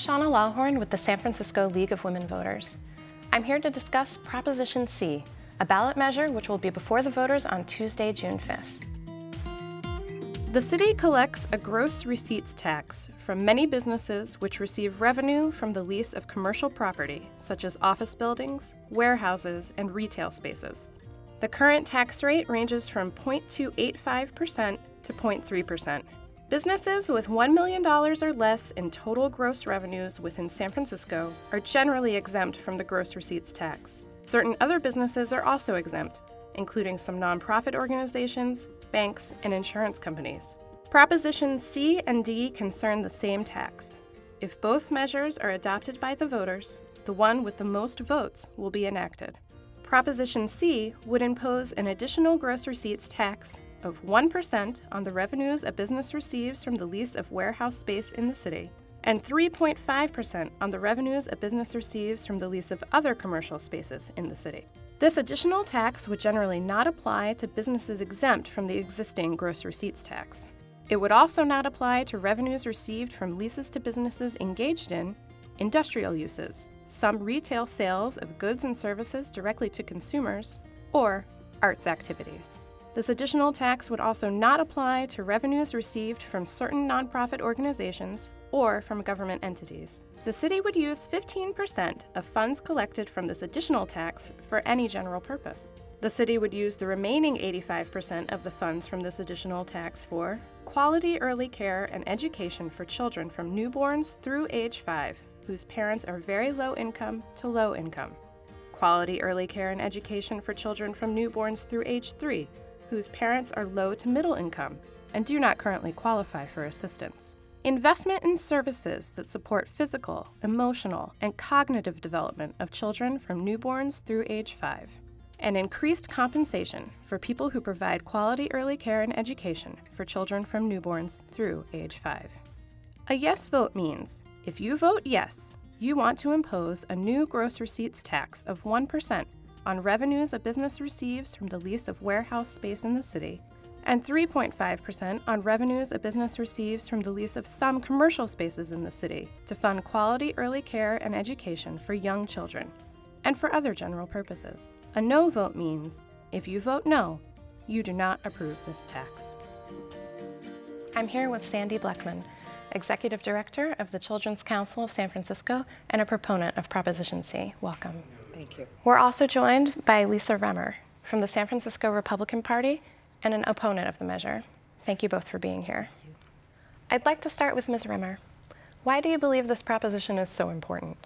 Shauna Lawhorn with the San Francisco League of Women Voters. I'm here to discuss Proposition C, a ballot measure which will be before the voters on Tuesday, June 5th. The city collects a gross receipts tax from many businesses which receive revenue from the lease of commercial property, such as office buildings, warehouses, and retail spaces. The current tax rate ranges from 0.285% to 0.3%. Businesses with $1 million or less in total gross revenues within San Francisco are generally exempt from the gross receipts tax. Certain other businesses are also exempt, including some nonprofit organizations, banks, and insurance companies. Propositions C and D concern the same tax. If both measures are adopted by the voters, the one with the most votes will be enacted. Proposition C would impose an additional gross receipts tax of 1% on the revenues a business receives from the lease of warehouse space in the city, and 3.5% on the revenues a business receives from the lease of other commercial spaces in the city. This additional tax would generally not apply to businesses exempt from the existing gross receipts tax. It would also not apply to revenues received from leases to businesses engaged in industrial uses, some retail sales of goods and services directly to consumers, or arts activities. This additional tax would also not apply to revenues received from certain nonprofit organizations or from government entities. The city would use 15% of funds collected from this additional tax for any general purpose. The city would use the remaining 85% of the funds from this additional tax for quality early care and education for children from newborns through age 5 whose parents are very low income to low income, quality early care and education for children from newborns through age 3 whose parents are low to middle income and do not currently qualify for assistance. Investment in services that support physical, emotional, and cognitive development of children from newborns through age 5. And increased compensation for people who provide quality early care and education for children from newborns through age 5. A yes vote means if you vote yes, you want to impose a new gross receipts tax of 1% on revenues a business receives from the lease of warehouse space in the city and 3.5% on revenues a business receives from the lease of some commercial spaces in the city to fund quality early care and education for young children, and for other general purposes. A no vote means if you vote no, you do not approve this tax. I'm here with Sandee Blechman, Executive Director of the Children's Council of San Francisco and a proponent of Proposition C. Welcome. Thank you. We're also joined by Lisa Remmer from the San Francisco Republican Party and an opponent of the measure. Thank you both for being here. I'd like to start with Ms. Remmer. Why do you believe this proposition is so important?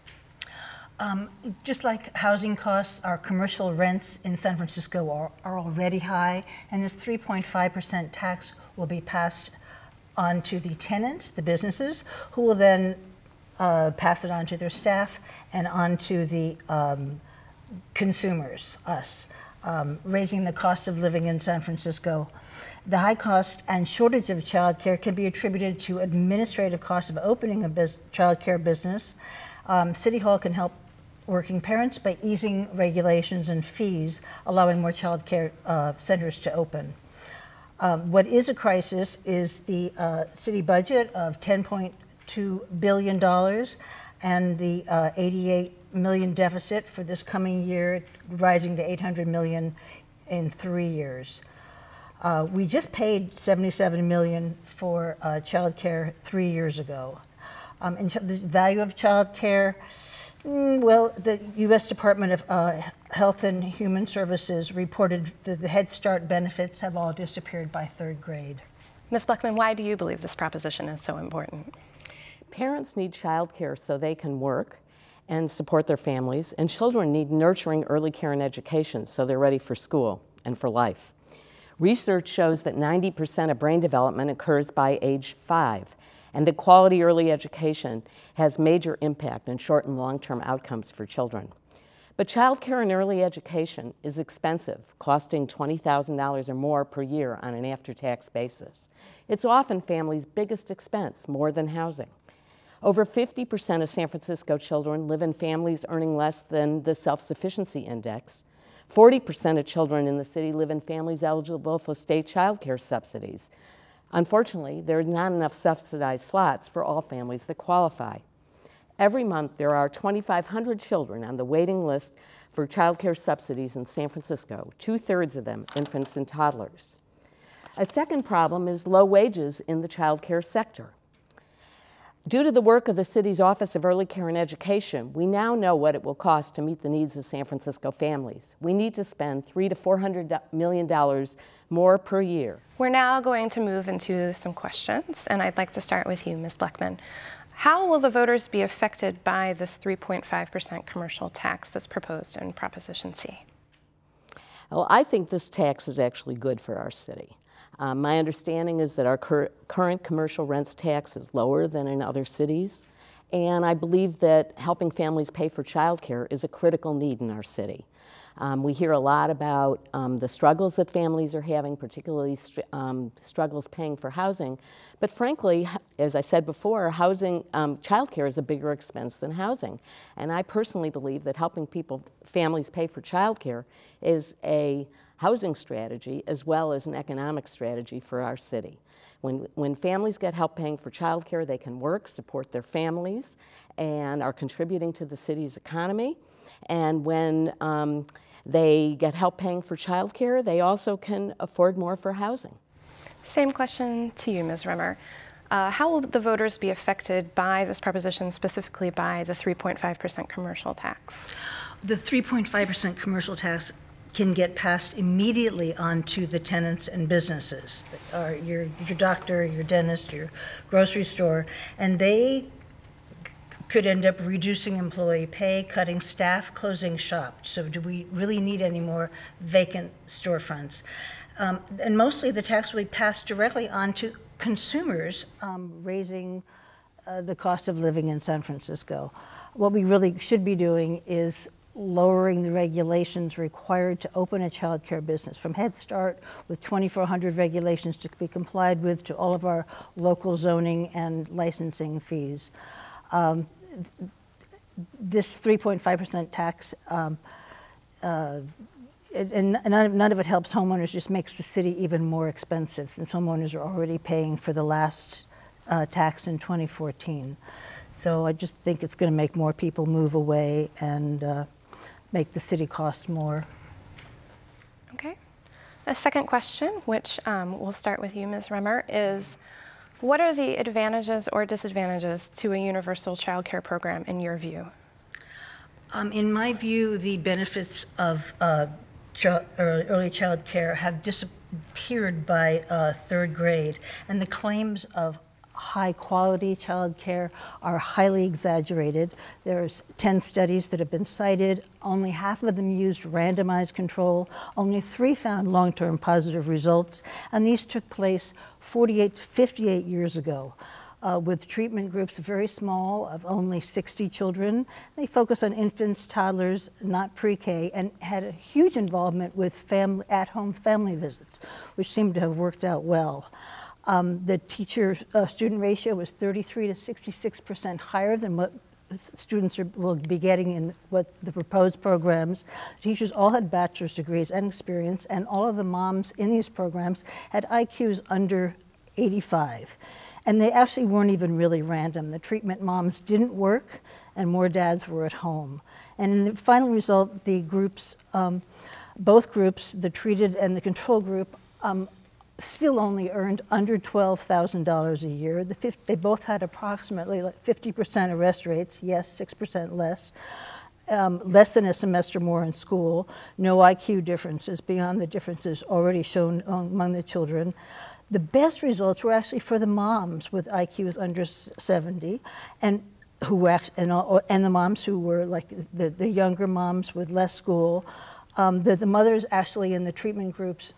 Um, just like housing costs, our commercial rents in San Francisco are, are already high, and this 3.5% tax will be passed on to the tenants, the businesses, who will then uh, pass it on to their staff and on to the um, consumers, us um, raising the cost of living in San Francisco. The high cost and shortage of childcare can be attributed to administrative costs of opening a bus- childcare business. Um, City Hall can help working parents by easing regulations and fees, allowing more childcare uh, centers to open. Um, what is a crisis is the uh, city budget of $10.2 billion and the uh, 88 million deficit for this coming year, rising to 800 million in three years. Uh, we just paid 77 million for uh, child care three years ago. Um, and the value of child care, mm, well, the U.S. Department of uh, Health and Human Services reported that the Head Start benefits have all disappeared by third grade. Ms. Blechman, why do you believe this proposition is so important? Parents need child care so they can work and support their families, and children need nurturing early care and education so they're ready for school and for life. Research shows that 90% of brain development occurs by age five, and that quality early education has major impact on short and long-term outcomes for children. But childcare and early education is expensive, costing $20,000 or more per year on an after-tax basis. It's often families' biggest expense, more than housing. Over 50% of San Francisco children live in families earning less than the self-sufficiency index. 40% of children in the city live in families eligible for state child care subsidies. Unfortunately, there are not enough subsidized slots for all families that qualify. Every month, there are 2,500 children on the waiting list for child care subsidies in San Francisco, two thirds of them infants and toddlers. A second problem is low wages in the child care sector. Due to the work of the city's Office of Early Care and Education, we now know what it will cost to meet the needs of San Francisco families. We need to spend three to four hundred million dollars more per year. We're now going to move into some questions, and I'd like to start with you, Ms. Blechman. How will the voters be affected by this 3.5% commercial tax that's proposed in Proposition C? Well, I think this tax is actually good for our city. Um, my understanding is that our cur current commercial rents tax is lower than in other cities, and I believe that helping families pay for childcare is a critical need in our city. Um, we hear a lot about um, the struggles that families are having, particularly str um, struggles paying for housing. But frankly, as I said before, housing, um, childcare is a bigger expense than housing. And I personally believe that helping people, families pay for childcare is a housing strategy as well as an economic strategy for our city. When, when families get help paying for childcare, they can work, support their families, and are contributing to the city's economy. And when um, they get help paying for childcare, they also can afford more for housing. Same question to you, Ms. Rimmer. Uh, how will the voters be affected by this proposition, specifically by the 3.5% commercial tax? The 3.5% commercial tax can get passed immediately onto the tenants and businesses, or your, your doctor, your dentist, your grocery store, and they could end up reducing employee pay, cutting staff, closing shop. So do we really need any more vacant storefronts? Um, and mostly the tax will be passed directly onto consumers, um, raising uh, the cost of living in San Francisco. What we really should be doing is lowering the regulations required to open a child care business, from Head Start with 2,400 regulations to be complied with to all of our local zoning and licensing fees. Um, this 3.5% tax, um, uh, and none of it helps homeowners, just makes the city even more expensive since homeowners are already paying for the last uh, tax in 2014. So I just think it's going to make more people move away and uh, make the city cost more. Okay. A second question, which um, we'll start with you, Ms. Rimmer, is what are the advantages or disadvantages to a universal child care program in your view? Um, in my view, the benefits of uh, ch early child care have disappeared by uh, third grade, and the claims of high quality child care are highly exaggerated. There's 10 studies that have been cited. Only half of them used randomized control. Only three found long-term positive results. And these took place 48 to 58 years ago. Uh, with treatment groups very small of only 60 children. They focus on infants, toddlers, not pre-K, and had a huge involvement with family, at-home family visits, which seemed to have worked out well. Um, the teacher uh, student ratio was 33 to 66 percent higher than what students are, will be getting in what the proposed programs. Teachers all had bachelor's degrees and experience, and all of the moms in these programs had IQs under 85. And they actually weren't even really random. The treatment moms didn't work, and more dads were at home. And in the final result, the groups, um, both groups, the treated and the control group, um, still only earned under $12,000 a year. The, they both had approximately like 50% arrest rates, yes, 6% less. Um, less than a semester more in school, no IQ differences beyond the differences already shown among the children. The best results were actually for the moms with IQs under 70, and who and, and the moms who were like the, the younger moms with less school. Um, the, the mothers actually in the treatment groups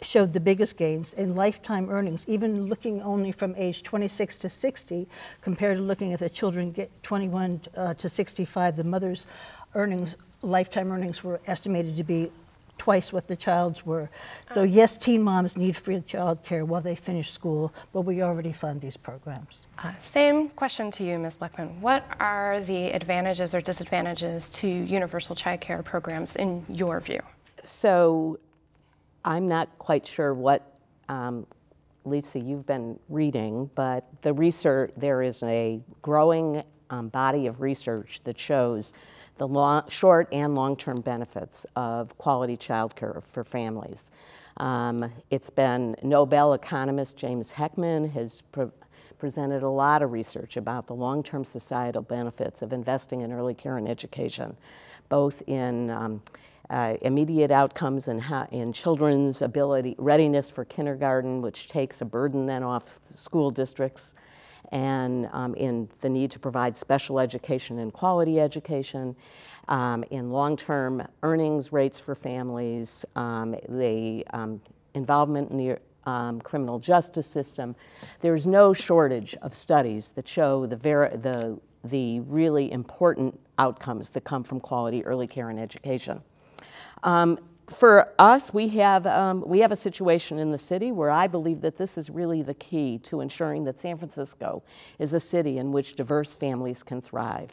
showed the biggest gains in lifetime earnings, even looking only from age 26 to 60, compared to looking at the children get 21 uh, to 65. The mother's earnings, lifetime earnings, were estimated to be twice what the child's were. So yes, teen moms need free child care while they finish school, but we already fund these programs. Uh, same question to you, Ms. Blechman. What are the advantages or disadvantages to universal child care programs in your view? So I'm not quite sure what, um, Lisa, you've been reading, but the research, there is a growing um, body of research that shows the long, short and long-term benefits of quality childcare for families. Um, it's been Nobel economist James Heckman has pre presented a lot of research about the long-term societal benefits of investing in early care and education, both in um, uh, immediate outcomes in, in children's ability, readiness for kindergarten, which takes a burden then off school districts, and um, in the need to provide special education and quality education, um, in long-term earnings rates for families, um, the um, involvement in the um, criminal justice system. There's no shortage of studies that show the, the, the really important outcomes that come from quality early care and education. Um, for us, we have, um, we have a situation in the city where I believe that this is really the key to ensuring that San Francisco is a city in which diverse families can thrive.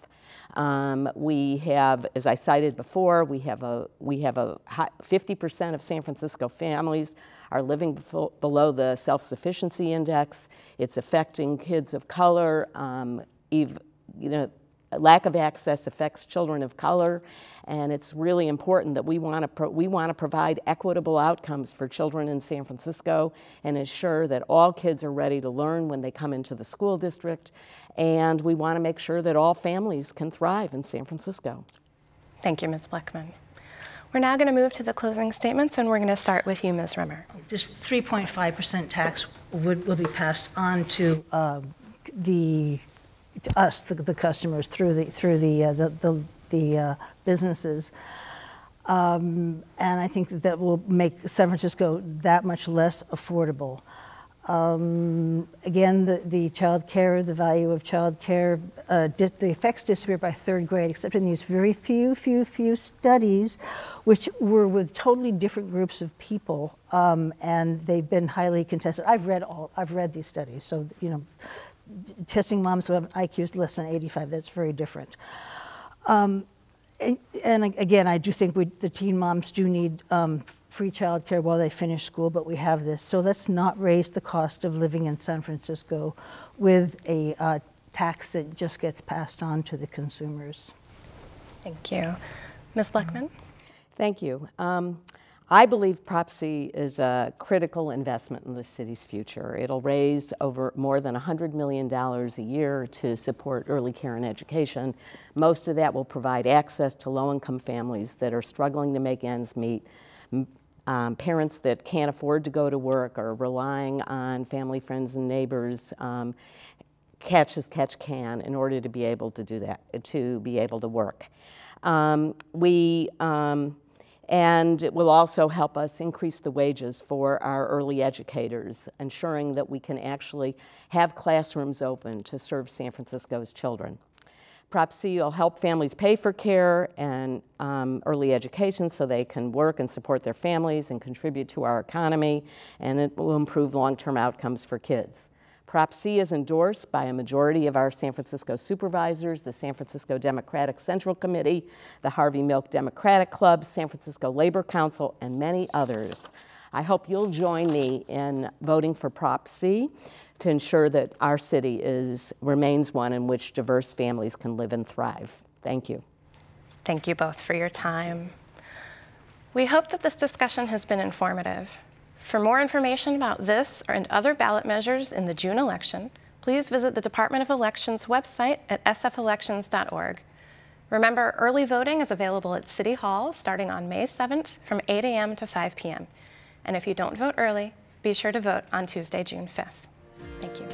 Um, we have, as I cited before, we have a, we have a 50% of San Francisco families are living below the self-sufficiency index. It's affecting kids of color, um, you know, lack of access affects children of color, and it's really important that we want to we want to provide equitable outcomes for children in San Francisco and ensure that all kids are ready to learn when they come into the school district, and we want to make sure that all families can thrive in San Francisco. Thank you, Ms. Blechman. We're now going to move to the closing statements, and we're going to start with you, Ms. Rimmer. This 3.5% tax would, will be passed on to uh, the to us, the, the, customers, through the through the uh, the the, the uh, businesses. Um, and I think that, that will make San Francisco that much less affordable. Um, again, the, the child care, the value of child care, uh, the effects disappear by third grade, except in these very few, few, few studies, which were with totally different groups of people, um, and they've been highly contested. I've read all, I've read these studies, so you know, testing moms who have IQs less than 85, that's very different. Um, and, and, again, I do think we, the teen moms do need um, free childcare while they finish school, but we have this. So let's not raise the cost of living in San Francisco with a uh, tax that just gets passed on to the consumers. Thank you. Ms. Blechman? Thank you. Um, I believe Prop C is a critical investment in the city's future. It'll raise over more than $100 million a year to support early care and education. Most of that will provide access to low-income families that are struggling to make ends meet, um, parents that can't afford to go to work or relying on family, friends, and neighbors um, catch as catch can in order to be able to do that, to be able to work. Um, we um, and it will also help us increase the wages for our early educators, ensuring that we can actually have classrooms open to serve San Francisco's children. Prop C will help families pay for care and um, early education so they can work and support their families and contribute to our economy, and it will improve long-term outcomes for kids. Prop C is endorsed by a majority of our San Francisco supervisors, the San Francisco Democratic Central Committee, the Harvey Milk Democratic Club, San Francisco Labor Council, and many others. I hope you'll join me in voting for Prop C to ensure that our city is, remains one in which diverse families can live and thrive. Thank you. Thank you both for your time. We hope that this discussion has been informative. For more information about this and other ballot measures in the June election, please visit the Department of Elections website at sfelections.org. Remember, early voting is available at City Hall starting on May 7th from 8 a.m. to 5 p.m. And if you don't vote early, be sure to vote on Tuesday, June 5th. Thank you.